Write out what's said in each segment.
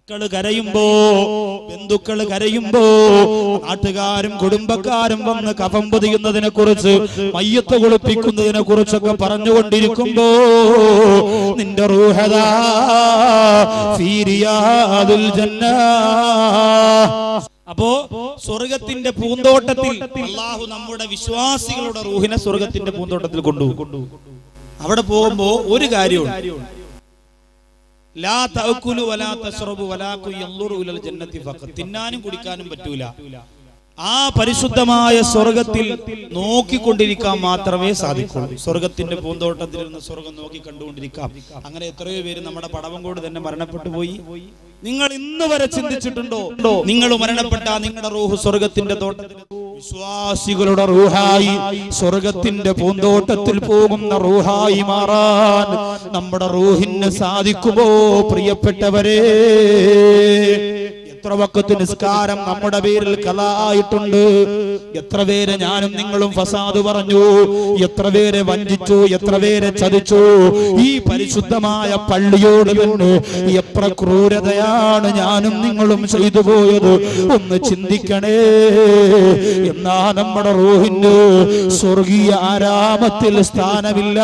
മക്കൾ കരയുമ്പോ ബന്ധുക്കൾ കരയുമ്പോ നാട്ടുകാരും കുടുംബക്കാരും വന്ന് കഫം പൊതിയുന്നതിനെ കുറിച്ച് മയ്യത്ത് കുളിപ്പിക്കുന്നതിനെ കുറിച്ചൊക്കെ പറഞ്ഞുകൊണ്ടിരിക്കുമ്പോ നിന്റെ റൂഹദാ ജന്നാ. അപ്പോ സ്വർഗത്തിന്റെ പൂന്തോട്ടത്തിൽ അള്ളാഹു നമ്മുടെ വിശ്വാസികളുടെ റൂഹിനെ സ്വർഗത്തിന്റെ പൂന്തോട്ടത്തിൽ കൊണ്ടുപോകും. അവിടെ പോകുമ്പോ ഒരു കാര്യമുണ്ട്. തിന്നാനും കുടിക്കാനും പറ്റൂല ആ പരിശുദ്ധമായ സ്വർഗത്തിൽ നോക്കിക്കൊണ്ടിരിക്കാൻ മാത്രമേ സാധിക്കൂ സ്വർഗത്തിന്റെ പൂന്തോട്ടത്തിൽ നിന്ന് സ്വർഗം നോക്കി കണ്ടുകൊണ്ടിരിക്കാം. അങ്ങനെ എത്രയോ പേര് നമ്മുടെ പടവങ്കോട് തന്നെ മരണപ്പെട്ടു പോയി. നിങ്ങൾ ഇന്ന് വരെ ചിന്തിച്ചിട്ടുണ്ടോ? നിങ്ങൾ മരണപ്പെട്ട നിങ്ങളുടെ റൂഹ് സ്വർഗത്തിന്റെ തോട്ടത്തിൽ. വിശ്വാസികളുടെ റൂഹായി സ്വർഗത്തിന്റെ പൂന്തോട്ടത്തിൽ പോകുന്ന റൂഹായി മാറാൻ നമ്മുടെ റൂഹിന് സാധിക്കുമോ പ്രിയപ്പെട്ടവരെ? എത്ര വക്കത്ത് നിസ്കാരം നമ്മുടെ പേരിൽ കലായിട്ടുണ്ട്. എത്ര പേരെ ഞാനും നിങ്ങളും ഫസാദ് പറഞ്ഞു. എത്ര പേരെ വഞ്ചിച്ചു എത്ര പേരെ ചതിച്ചു. ഈ പരിശുദ്ധമായ പള്ളിയോട് തന്നെ എത്ര ക്രൂരതയാണ് ഞാനും നിങ്ങളും ചെയ്തു പോയത്. ഒന്ന് ചിന്തിക്കണേ. എന്നാ നമ്മുടെ റോഹിന് സ്വർഗീയ ആരാമത്തിൽ സ്ഥാനമില്ല.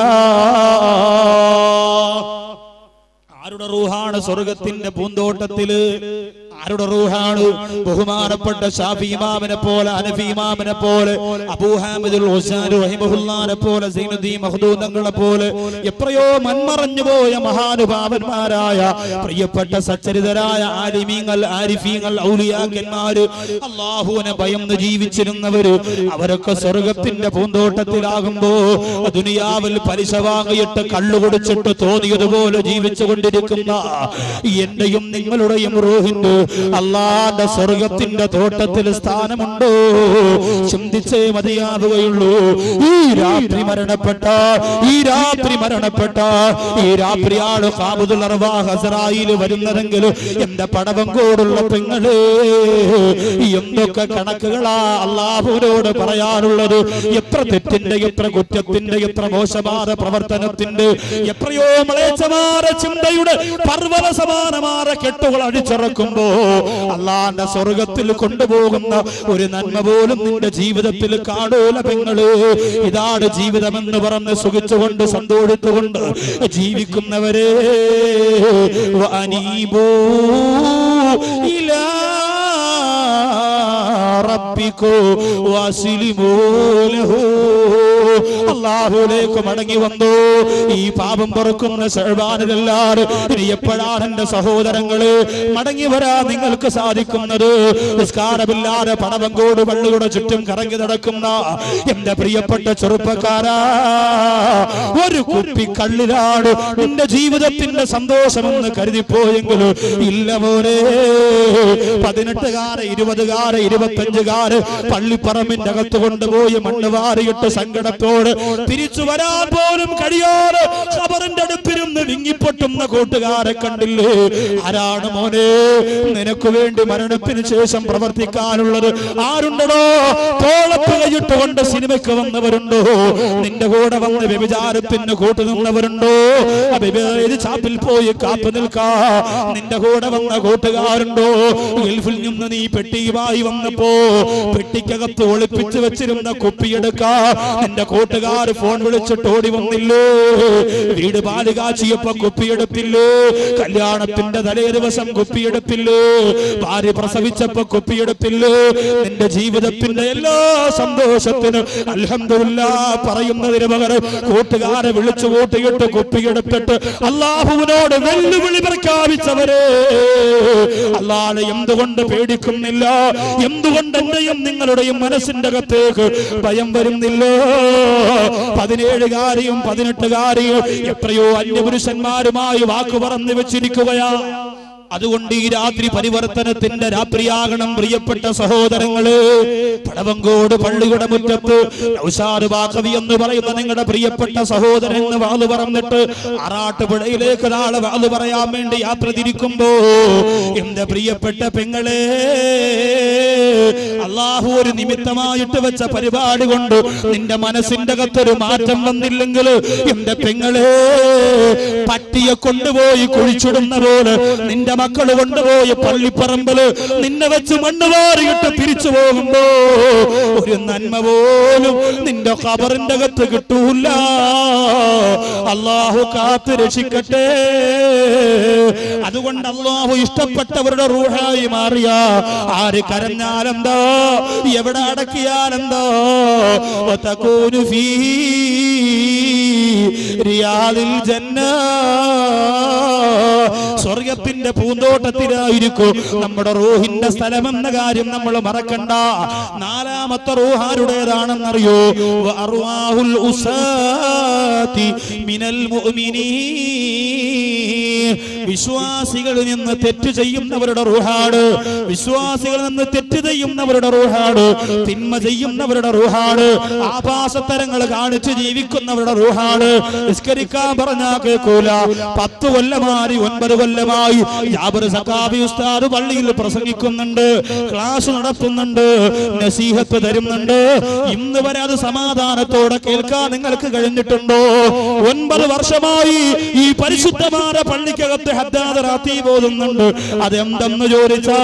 ആരുടെ റൂഹാണ് സ്വർഗത്തിന്റെ പൂന്തോട്ടത്തിൽ? ആരുടെ റൂഹാണ്? ബഹുമാനപ്പെട്ട ഷാഫി ഇമാമിനെ പോലെ അനഫി ഇമാമിനെ പോലെ അബൂഹാമിദുൽ റഹിമഹുല്ലാനെ പോലെ സൈനുദ്ദീൻ മഖ്ദൂം പോലെ എത്രയോ മൺമറഞ്ഞു പോയ മഹാനുഭാവന്മാരായ പ്രിയപ്പെട്ട സച്ചരിതരായ ആലിമീങ്ങൾ ആരിഫീങ്ങൾ ഔലിയാക്കന്മാര് അള്ളാഹുവിനെ ഭയന്ന് ജീവിച്ചിരുന്നവര് അവരൊക്കെ സ്വർഗത്തിന്റെ പൂന്തോട്ടത്തിലാകുമ്പോ ദുനിയാവിൽ പലിശ വാങ്ങിയിട്ട് കള്ളു കുടിച്ചിട്ട് തോന്നിയതുപോലെ ജീവിച്ചു കൊണ്ടിരിക്കുന്ന എന്റെയും നിങ്ങളുടെയും റോഹിന്റെ അള്ളാന്റെ സ്വർഗത്തിന്റെ തോട്ടത്തിൽ സ്ഥാനമുണ്ടോ? ചിന്തിച്ചേ മതിയാവുകയുള്ളൂ. ഈ രാത്രി മരണപ്പെട്ട ഈ രാത്രി മരണപ്പെട്ട ഈ രാത്രി ആൾ കാബുദുൽ ഹസറായിൽ വരുന്നതെങ്കിൽ എന്റെ പടവങ്കോടുള്ള പെങ്ങൾ എന്തൊക്കെ കണക്കുകളാ അള്ളാഹുവിനോട് പറയാനുള്ളത്? എത്ര തെറ്റിന്റെ എത്ര കുറ്റത്തിന്റെ എത്ര മോശമായ പ്രവർത്തനത്തിന്റെ എത്രയോ മളേച്ചമാര ചിന്തയുടെ പർവത സമാനമാര കെട്ടുകൾ അടിച്ചിറക്കുമ്പോ അള്ളാന്റെ സ്വർഗത്തിൽ കൊണ്ടുപോകുന്ന ഒരു നന്മ പോലും നിന്റെ ജീവിതത്തിൽ കാണൂല പെങ്ങൾ ഇതാണ് ജീവിതമെന്ന് പറഞ്ഞ് സുഖിച്ചുകൊണ്ട് സന്തോഷിച്ചുകൊണ്ട് ജീവിക്കുന്നവരേ. അനീബോ ഇലാ റബ്ബിക്കോ അള്ളാഹുലേക്ക് മടങ്ങി വന്നു. ഈ പാപം പൊറുക്കുന്ന ഷഹബാനിലെല്ലാരും ഇനി എപ്പോഴാണ് എന്റെ സഹോദരങ്ങൾ മടങ്ങി വരാൻ നിങ്ങൾക്ക് സാധിക്കുന്നത്? നിസ്കാരമില്ലാതെ പണവങ്കോട് പള്ളിയുടെ ചുറ്റും കറങ്ങി നടക്കുന്ന എന്റെ പ്രിയപ്പെട്ട ചെറുപ്പക്കാരാ ഒരു കുപ്പി കള്ളിലാണ് നിന്റെ ജീവിതത്തിന്റെ സന്തോഷമെന്ന് കരുതിപ്പോയെങ്കിലും ഇല്ല മോനെ. ഇരുപതുകാരെ ഇരുപതുകാര് ഇരുപത്തഞ്ചുകാര് പള്ളിപ്പറമ്പിന്റെ അകത്ത് കൊണ്ടുപോയി മണ്ണ് വാരിയിട്ട് സങ്കടത്തോട് തിരിച്ചു വരാൻ പോലും കഴിയാതെ ഖബറിന്റെ അടുപ്പിരുന്ന് വിങ്ങിപ്പൊട്ടുന്ന കൂട്ടുകാരെ കണ്ടില്ലേ? ആരാണ് മോനെ? നിനക്ക് വേണ്ടി മരണത്തിന് ശേഷം പ്രവർത്തിക്കാനുള്ളത് ആരുണ്ടോ തോളപ്പുകയിട്ട് കൊണ്ട് സിനിമയ്ക്ക് വന്നവരുണ്ടോ? നിന്റെ കൂടെ വന്ന് വ്യഭിചാരത്തിന് കൂട്ടുനിന്നവരുണ്ടോ? ആ ചാപ്പിൽ പോയി കാത്തു നിൽക്കാ. നിന്റെ കൂടെ വന്ന കൂട്ടുകാരുണ്ടോ? ഗൾഫിൽ നിന്ന് നീ പെട്ടിയുമായി വന്നപ്പോ പെട്ടിക്കകത്ത് ഒളിപ്പിച്ചു വെച്ചിരുന്ന കുപ്പിയെടുക്കാ എന്റെ കൂട്ടുകാർ ഫോൺ വിളിച്ചിട്ട് ഓടി വന്നില്ലോ? വീട് കുപ്പിയെടുപ്പില്ലോ കുപ്പിയെടുപ്പില്ലേ കല്യാണത്തിന്റെ തലേ ദിവസം കുപ്പിയെടുപ്പില്ലോ ഭാര്യ പ്രസവിച്ചപ്പോ കുപ്പിയെടുപ്പില്ലോ നിന്റെ ജീവിതത്തിന്റെ എല്ലാ സന്തോഷത്തിനും അലഹമില്ല പറയുന്നതിന് പകരം കൂട്ടുകാരെ വിളിച്ചു കൂട്ടിയിട്ട് കുപ്പിയെടുത്തിട്ട് അള്ളാഹുവിനോട് വെല്ലുവിളി പ്രഖ്യാപിച്ചവരെ. അല്ലാതെ എന്തുകൊണ്ട് പേടിക്കുന്നില്ല? എന്തുകൊണ്ട് എന്റെയും നിങ്ങളുടെയും മനസ്സിന്റെ അകത്തേക്ക് ഭയം വരുന്നില്ല. പതിനേഴുകാരെയും പതിനെട്ടുകാരെയും എത്രയോ അന്യപുരുഷന്മാരുമായി വാക്ക് പറഞ്ഞു വെച്ചിരിക്കുകയാ അതുകൊണ്ട് ഈ രാത്രി പരിവർത്തനത്തിന്റെ രാത്രിയാകണം പ്രിയപ്പെട്ട സഹോദരങ്ങൾ. പടവങ്കോട് പള്ളിയുടെ മുറ്റത്ത് ബാക്കവി എന്ന് പറയുന്ന നിങ്ങളുടെ പ്രിയപ്പെട്ട സഹോദരൻ വാൾ പറഞ്ഞിട്ട് ആറാട്ടുപുഴയിലേക്ക് നാളെ വാൾ പറയാൻ വേണ്ടി യാത്ര തിരിക്കുമ്പോ എന്റെ പ്രിയപ്പെട്ട പെങ്ങളെ അള്ളാഹു ഒരു നിമിത്തമായിട്ട് വെച്ച പരിപാടി കൊണ്ട് നിന്റെ മനസ്സിന്റെ അകത്തൊരു മാറ്റം വന്നില്ലെങ്കിൽ എന്റെ പെങ്ങളെ പട്ടിയെ കൊണ്ടുപോയി കുഴിച്ചിടുന്ന പോലെ നിന്റെ മക്കൾ കൊണ്ടുപോയ പള്ളിപ്പറമ്പിൽ നിന്നെ വെച്ച് മണ്ണ് വാരിയിട്ട് തിരിച്ചു പോകുമ്പോ ഒരു നന്മ പോലും നിന്റെ ഖബറിന്റെ അകത്ത് കിട്ടൂല. അള്ളാഹു കാത്ത് രക്ഷിക്കട്ടെ. അതുകൊണ്ട് അള്ളാഹു ഇഷ്ടപ്പെട്ടവരുടെ റൂഹായി മാറിയ. ആര് കരഞ്ഞാലെന്തോ? എവിടെ അടക്കിയാലെന്തോ? റിയാദിൽ ജന്ന സ്വർഗത്തിന്റെ പൂന്തോട്ടത്തിലായിരിക്കും. നമ്മുടെ റോഹിന്റെ സ്ഥലമെന്ന കാര്യം നമ്മൾ മറക്കണ്ട. നാലാമത്തെ റൂഹാരുടേതാണെന്നറിയോ അറുവാഹുൽ ഉസാതി മിനൽ മുഅ്മിനീൻ. വിശ്വാസികളിൽ നിന്ന് തെറ്റ് ചെയ്യുന്നവരുടെ റൂഹാട്. വിശ്വാസികളിൽ നിന്ന് തെറ്റ് ചെയ്യുന്നവരുടെ റൂഹാട്. തിന്മ ചെയ്യുന്നവരുടെ റൂഹാട്. ആഭാസത്തരങ്ങൾ കാണിച്ച് ജീവിക്കുന്നവരുടെ റൂഹാട്. നിസ്കരിക്കാൻ പറഞ്ഞാ കേൾക്കൂല പത്ത് കൊല്ലമായി ഒൻപത് കൊല്ലമായി ജാബർ സഖാബി ഉസ്താദ് പള്ളിയിൽ പ്രസംഗിക്കുന്നുണ്ട് ക്ലാസ് നടത്തുന്നുണ്ട് നസീഹത്ത് തരുന്നുണ്ട്. ഇന്ന് വരെ അത് സമാധാനത്തോടെ കേൾക്കാൻ നിങ്ങൾക്ക് കഴിഞ്ഞിട്ടുണ്ടോ? ഒൻപത് വർഷമായി ഈ പരിശുദ്ധമായ പള്ളിക്കകത്ത് ഹദ്ദാദ് അതെന്തെന്ന് ചോദിച്ചാ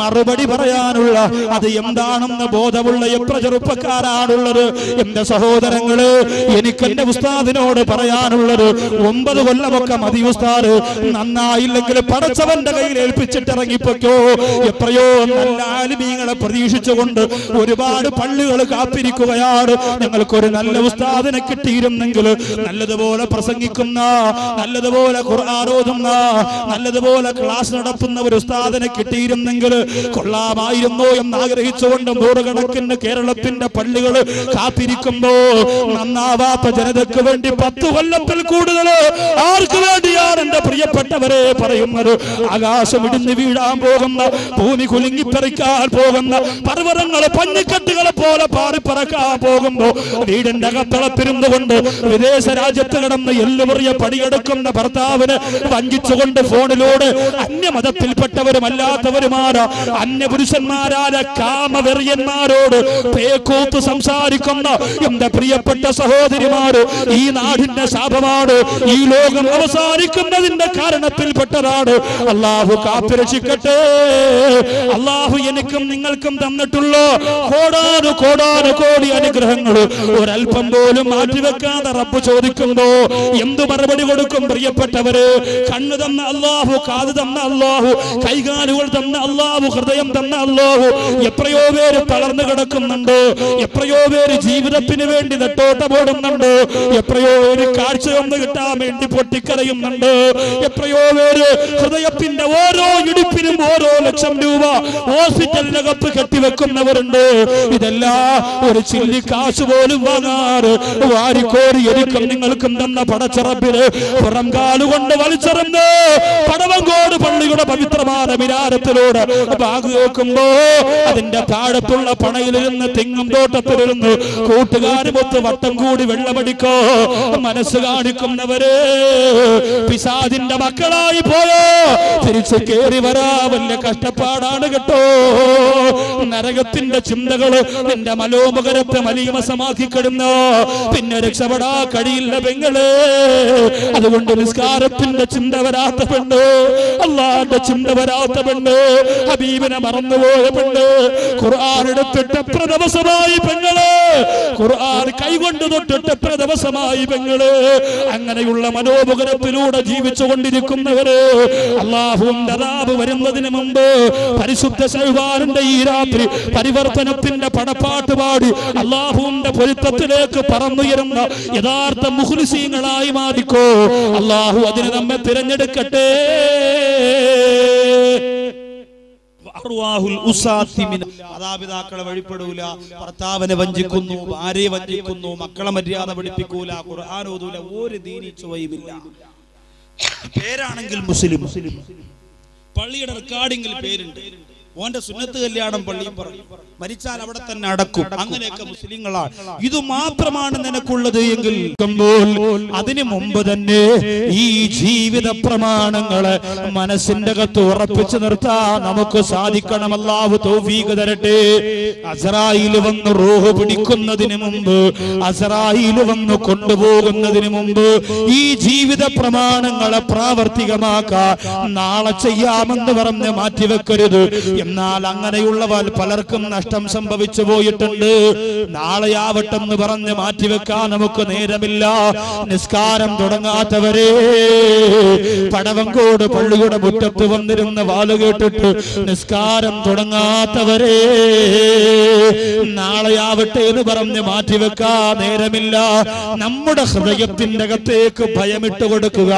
മറുപടി പറയാനുള്ള അത് എന്താണെന്ന് ബോധമുള്ള എത്ര ചെറുപ്പക്കാരാണുള്ളത്. എന്റെ സഹോദരങ്ങൾ എനിക്ക് എന്റെ ഉസ്താദിനോട് പറയാനുള്ളത് ഒമ്പത് കൊല്ലമൊക്കെ മതി ഉസ്താദ്. നന്നായില്ലെങ്കിൽ പടച്ചവന്റെ കയ്യിൽ ഏൽപ്പിച്ചിട്ട് എത്രയോ നല്ല ആലിമീങ്ങളെ പ്രതീക്ഷിച്ചുകൊണ്ട് ഒരുപാട് പള്ളികൾ കാത്തിരിക്കുകയാണ്. ഞങ്ങൾക്കൊരു നല്ല ഉസ്താദിനെ കിട്ടിയിരുന്നെങ്കിൽ നല്ലതുപോലെ പ്രസംഗിക്കുന്ന നല്ലതുപോലെ ഖുർആൻ ഓതുന്ന നല്ലതുപോലെ ക്ലാസ് നടത്തുന്ന ഒരു ഉസ്താദിനെ കിട്ടിയിരുന്നെങ്കിൽ കൊള്ളാമായിരുന്നോ എന്ന് ആഗ്രഹിച്ചുകൊണ്ട് നൂറുകണക്കിന് കേരളത്തിന്റെ പള്ളികൾ കാത്തിരിക്കുമ്പോ നന്നാവാത്ത ജനതയ്ക്ക് വേണ്ടി പത്ത് കൊല്ലത്തിൽ കൂടുതൽ ആർക്ക് വേണ്ടിയാണ് എന്റെ പ്രിയപ്പെട്ടവരെ പറയുന്നത്? ആകാശം ഇടിഞ്ഞു വീഴാൻ പോകുന്ന ഭൂമി കുലുങ്ങിപ്പറിക്കാൻ പോകുന്ന പർവതങ്ങളെ പഞ്ഞിക്കെട്ടുകളെ പോലെ പാറിപ്പറക്കാൻ പോകുമ്പോ വീടിന്റെ അകത്തളത്തിരുന്നു കൊണ്ട് വിദേശ രാജ്യത്ത് കിടന്ന് എല്ലുമുറിയ പടിയെടുക്കുന്ന ഭർത്താവിന് വഞ്ചിച്ചുകൊണ്ട് ഫോണിലൂടെ അന്യമതത്തിൽപ്പെട്ടവരുമല്ലാത്തവരുമാരാ. അന്യപുരുഷന്മാരായ കാമവെറിയന്മാരോട് പേക്കൂത്ത് സംസാരിക്കുന്ന എന്റെ പ്രിയപ്പെട്ട സഹോദരിമാര് ഈ നാടിന്റെ ശാപമാണ് ഈ ലോകം അവസാനിക്കുന്നതിന്റെ കാരണത്തിൽപ്പെട്ടതാണ്. അള്ളാഹു കാത്തുരക്ഷിക്കട്ടെ. അള്ളാഹു എനിക്കും നിങ്ങൾക്കും തന്നിട്ടുള്ള കോടാനു കോടാനു കോടി അനുഗ്രഹങ്ങൾ ഒരൽപ്പം പോലും മാറ്റിവെക്കാതെ റബ്ബ് ചോദിക്കുമ്പോ എന്തു മറുപടി കൊടുക്കും പ്രിയപ്പെട്ടവര്? കണ്ണു തന്ന അള്ളാഹു കാത് തന്ന അള്ളാഹു കൈകാലുകൾ തന്ന അള്ളാഹു ഹൃദയം തന്ന അള്ളാഹു എത്രയോ പേര് തളർന്നു കിടക്കുന്നുണ്ട് എത്രയോ പേര് ജീവിതത്തിന് വേണ്ടി നെട്ടോട്ടമോടുന്നുണ്ട് എത്രയോ പേര് കാഴ്ചയൊന്ന് കിട്ടാൻ വേണ്ടി പൊട്ടിക്കരയുന്നുണ്ട് എത്രയോ പേര് ഹൃദയത്തിന്റെ ഓരോ ഇടിപ്പിനും ഓരോ ലക്ഷം രൂപ ഹോസ്പിറ്റലിനകത്ത് കെട്ടിവെക്കുന്നവരുണ്ട്. ഇതെല്ലാം ഒരു ചില്ലി കാശ് പോലും വാങ്ങാറ്. വാരിക്കോരി എനിക്കും നിങ്ങൾക്കും തന്ന പടച്ചറപ്പിന് പുറം കാലുകൊണ്ട് വലിച്ചെറിഞ്ഞ് படவங்கோ പടവങ്കോട് പള്ളിയുടെ പവിത്രമായ വിരാരത്തിലൂടെ ബാഗ് നോക്കുമ്പോ അതിന്റെ താഴത്തുള്ള പണയിലിരുന്ന് തെങ്ങും തോട്ടത്തിലിരുന്ന് കൂട്ടുകാരുമൊത്ത് വട്ടം കൂടി വെള്ളമടിക്കോ. മനസ്സ് കാണിക്കുന്നവര് പിശാദിന്റെ മക്കളായി പോയോ. തിരിച്ച് കയറി വരാ വലിയ കഷ്ടപ്പാടാണ് കേട്ടോ. നരകത്തിന്റെ ചിന്തകൾ നിന്റെ മലോമുഖരത്തെ മലീമസമാക്കിക്കിടുന്നു പിന്നെ രക്ഷപ്പെടാ കഴിയില്ല പെങ്ങൾ. അതുകൊണ്ട് നിസ്കാരത്തിന്റെ ചിന്ത വരാത്ത പെണ്ണ് അള്ളാന്റെ ചിന്ത വരാത്ത പെണ്ണ് ഹബീബിനെ മറന്നുപോയ പെണ്ണ് ഖുർആൻ എടുത്തിട്ട് എത്ര ദിവസമായി പെങ്ങൾ? ഖുർആൻ കൈകൊണ്ട് തൊട്ടിട്ട് എത്ര ദിവസമായി പെങ്ങൾ? അങ്ങനെയുള്ള മനോമുഖരത്തിലൂടെ ജീവിച്ചു കൊണ്ടിരിക്കുന്നവര് അള്ളാഹുവിന്റെ അതാപ് വരുന്നതിന് മുമ്പ് പരിശുദ്ധ ശൈവാറിന്റെ ഈ രാത്രി പരിവർത്തനത്തിന്റെ പടപ്പാട്ട് പാടി അള്ളാഹുവിന്റെ പൊരുത്തത്തിലേക്ക് പറന്നുയരുന്ന യഥാർത്ഥ മുഹ്ലിസീങ്ങളായി മാറിക്കോ. അള്ളാഹു അതിന് നമ്മെ തിരഞ്ഞെടുക്കട്ടെ. മാതാപിതാക്കളെ വഴിപ്പെടൂല ഭർത്താവിനെ വഞ്ചിക്കുന്നു ഭാര്യയെ വഞ്ചിക്കുന്നു മക്കളെ മര്യാദ പഠിപ്പിക്കൂല ഖുർആൻ ഓതൂല ഒരു ദീനി ചുവയുമില്ല പേരാണെങ്കിൽ മുസ്ലിം. പള്ളിയുടെ റെക്കോർഡിംഗിൽ പേരുണ്ട്. ഓന്റെ സുന്നത്ത് കല്യാണം പള്ളിയും പറഞ്ഞു. മരിച്ചാൽ അവിടെ തന്നെ അടക്കും. അങ്ങനെയൊക്കെ മുസ്ലിങ്ങളാണ്. ഇത് മാത്രമാണ് നിനക്കുള്ളത് എങ്കിൽ അതിനു മുമ്പ് തന്നെ ഈ ജീവിത പ്രമാണങ്ങൾ മനസ്സിന്റെ അകത്ത് ഉറപ്പിച്ചു നിർത്താൻ നമുക്ക് സാധിക്കണം. അല്ലാഹു തൗഫീഖ് തരട്ടെ. അസറായിൽ വന്ന് റോഹ് പിടിക്കുന്നതിന് മുമ്പ് അസറായിൽ വന്ന് കൊണ്ടുപോകുന്നതിന് മുമ്പ് ഈ ജീവിത പ്രമാണങ്ങളെ പ്രാവർത്തികമാക്കാൻ നാളെ ചെയ്യാമെന്ന് പറഞ്ഞ് മാറ്റിവെക്കരുത്. എന്നാൽ അങ്ങനെയുള്ളവർ പലർക്കും നഷ്ടം സംഭവിച്ചു പോയിട്ടുണ്ട്. നാളെയാവട്ടെന്ന് പറഞ്ഞ് മാറ്റിവെക്കാൻ നമുക്ക് നേരമില്ല. നിസ്കാരം തുടങ്ങാത്തവരെ പടവങ്കോട് പള്ളിയുടെ മുറ്റത്ത് വന്നിരുന്ന വാൽ കേട്ടിട്ട് നിസ്കാരം തുടങ്ങാത്തവരെ നാളെയാവട്ടെ എന്ന് പറഞ്ഞ് മാറ്റിവെക്കാൻ നേരമില്ല. നമ്മുടെ ഹൃദയത്തിന്റെ അകത്തേക്ക് ഭയമിട്ട് കൊടുക്കുക.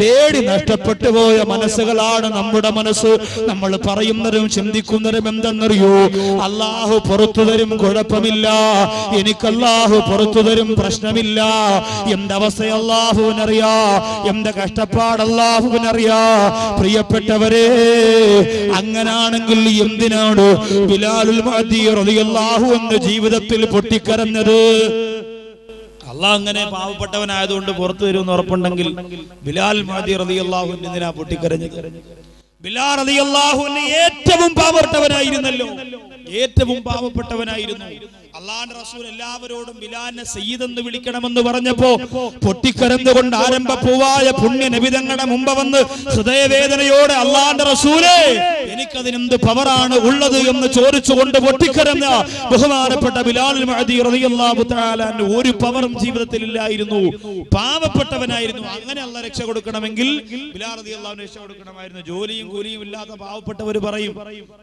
പേടി നഷ്ടപ്പെട്ടു പോയ മനസ്സുകളാണ് നമ്മുടെ മനസ്സ്. നമ്മൾ പറയുന്നതും ചിന്തിക്കുന്നതും എന്തെന്നറിയോ? അള്ളാഹു പുറത്തു തരും കുഴപ്പമില്ല. എനിക്ക് അള്ളാഹു പുറത്തു തരും പ്രശ്നമില്ല. എന്റെ അവസ്ഥ അള്ളാഹുവിനറിയാ എന്റെ കഷ്ടപ്പാട് അള്ളാഹുവിനറിയാ പ്രിയപ്പെട്ടവരെ അങ്ങനാണെങ്കിൽ എന്തിനാണ് ബിലാലുൽ അള്ളാഹു എന്ന് ജീവിതത്തിൽ പൊട്ടിക്കരഞ്ഞത്? അള്ളാഹ് അങ്ങനെ പാവപ്പെട്ടവനായതുകൊണ്ട് പുറത്തു വരുമെന്ന് ഉറപ്പുണ്ടെങ്കിൽ ബിലാൽ മാതി റളിയല്ലാഹു എന്തിനാ പൊട്ടിക്കരഞ്ഞ് ഏറ്റവും പാവപ്പെട്ടവനായിരുന്നല്ലോ. ഏറ്റവും പാവപ്പെട്ടവനായിരുന്നു. അള്ളാന്റെ റസൂൽ എല്ലാവരോടും ബിലാലിനെ സയ്യിദ് എന്ന് വിളിക്കണമെന്ന് പറഞ്ഞപ്പോ പൊട്ടിക്കരന്നുകൊണ്ട് ആരംഭ പൂവായ പുണ്യ നബിതങ്ങളുടെ മുമ്പ് വന്ന് ഹൃദയവേദനയോടെ അള്ളാന്റെ റസൂലേ എനിക്കതിനെന്ത് പവറാണ് ഉള്ളത് എന്ന് ചോദിച്ചുകൊണ്ട് പൊട്ടിക്കരഞ്ഞ ബഹുമാനപ്പെട്ട ബിലാൽ മഹദി റളിയല്ലാഹു തആല ഒരു പവറും ജീവിതത്തിൽ ഇല്ലായിരുന്നു. പാവപ്പെട്ടവനായിരുന്നു. അങ്ങനെ അല്ല രക്ഷ കൊടുക്കണമെങ്കിൽ ബിലാൽ റളിയല്ലാഹു അൻഹു രക്ഷ കൊടുക്കണമായിരുന്നു. ജോലിയും കൂലിയും ഇല്ലാത്ത പാവപ്പെട്ടവർ പറയും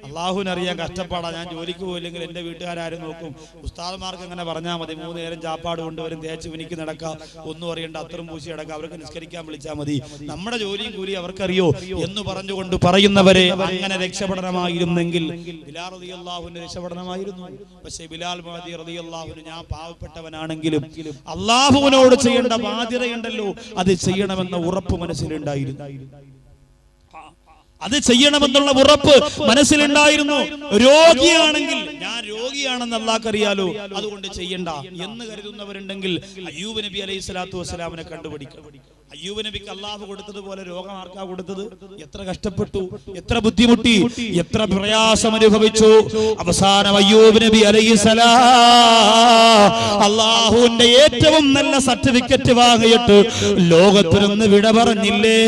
അള്ളാഹുവിനറിയാൻ കഷ്ടപ്പാടാ ഞാൻ ജോലിക്ക് പോയില്ലെങ്കിൽ എന്റെ വീട്ടുകാരും നോക്കും. ഉസ്താദന്മാർക്ക് അങ്ങനെ പറഞ്ഞാൽ മതി മൂന്ന് നേരം ചാപ്പാട് കൊണ്ടുവരും തേച്ച് വിനിക്ക് നടക്കാം ഒന്നും അറിയണ്ട അത്രയും പൂശി അടക്കാം അവർക്ക് നിസ്കരിക്കാൻ വിളിച്ചാൽ മതി. നമ്മുടെ ജോലിയും കൂലി അവർക്കറിയോ? എന്ന് പറഞ്ഞുകൊണ്ട് പറയുന്നവരെ അങ്ങനെ രക്ഷപ്പെടണമായിരുന്നെങ്കിൽ ബിലാൽ റളിയല്ലാഹുവിന് രക്ഷപ്പെടണമായിരുന്നു. പക്ഷേ ബിലാൽ മഹദി റതിയാഹുന് ഞാൻ പാവപ്പെട്ടവനാണെങ്കിലും അള്ളാഹുവിനോട് ചെയ്യേണ്ട ബാധ്യതയുണ്ടല്ലോ അത് ചെയ്യണമെന്ന ഉറപ്പ് മനസ്സിലുണ്ടായിരുന്നു. അത് ചെയ്യണമെന്നുള്ള ഉറപ്പ് മനസ്സിലുണ്ടായിരുന്നു. രോഗിയാണെങ്കിൽ ഞാൻ രോഗിയാണെന്ന് അള്ളാഹ്ക്കറിയാലോ? അതുകൊണ്ട് ചെയ്യണ്ട. എന്ന് കരുതുന്നവരുണ്ടെങ്കിൽ അയ്യൂബ് നബി അലൈഹി സ്വലാത്തു വസ്സലാമിനെ കണ്ടുപിടിക്കണം. അയ്യൂബ് നബിക്ക് അള്ളാഹു കൊടുത്തതുപോലെ രോഗം ആർക്കാ കൊടുത്തത്? എത്ര കഷ്ടപ്പെട്ടു എത്ര ബുദ്ധിമുട്ടി എത്ര പ്രയാസം അനുഭവിച്ചു. അവസാനം അയ്യൂബ് നബി അലൈഹി അള്ളാഹുവിന്റെ ഏറ്റവും നല്ല സർട്ടിഫിക്കറ്റ് വാങ്ങിയിട്ട് ലോകത്തിൽ നിന്ന് വിട പറഞ്ഞില്ലേ?